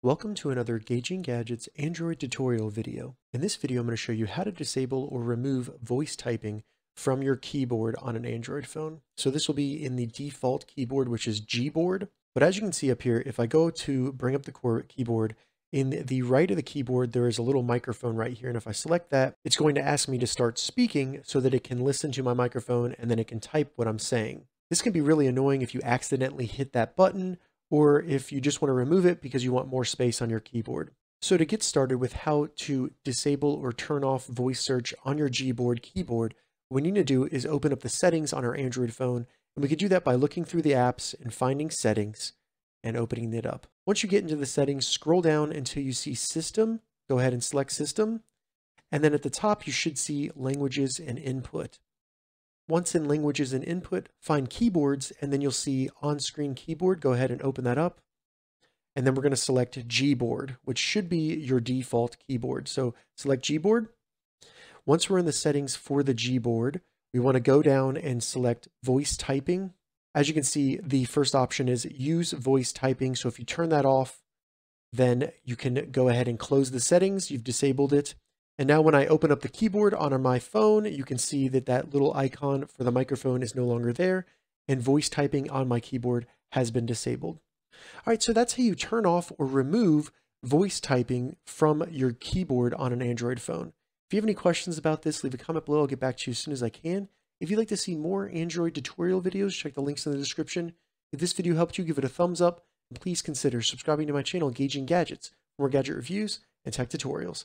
Welcome to another Gauging Gadgets Android tutorial video. In this video, I'm going to show you how to disable or remove voice typing from your keyboard on an Android phone. So this will be in the default keyboard, which is Gboard. But as you can see up here, if I go to bring up the core keyboard, in the right of the keyboard, there is a little microphone right here. And if I select that, it's going to ask me to start speaking so that it can listen to my microphone and then it can type what I'm saying. This can be really annoying if you accidentally hit that button or if you just want to remove it because you want more space on your keyboard. So to get started with how to disable or turn off voice search on your Gboard keyboard, what we need to do is open up the settings on our Android phone, and we could do that by looking through the apps and finding settings and opening it up. Once you get into the settings, scroll down until you see system, go ahead and select system, and then at the top you should see languages and input. Once in languages and input, find keyboards, and then you'll see on-screen keyboard. Go ahead and open that up. And then we're going to select Gboard, which should be your default keyboard. So select Gboard. Once we're in the settings for the Gboard, we want to go down and select voice typing. As you can see, the first option is use voice typing. So if you turn that off, then you can go ahead and close the settings. You've disabled it. And now when I open up the keyboard on my phone, you can see that that little icon for the microphone is no longer there and voice typing on my keyboard has been disabled. All right, so that's how you turn off or remove voice typing from your keyboard on an Android phone. If you have any questions about this, leave a comment below. I'll get back to you as soon as I can. If you'd like to see more Android tutorial videos, check the links in the description. If this video helped you, give it a thumbs up, and please consider subscribing to my channel, Gauging Gadgets, for more gadget reviews and tech tutorials.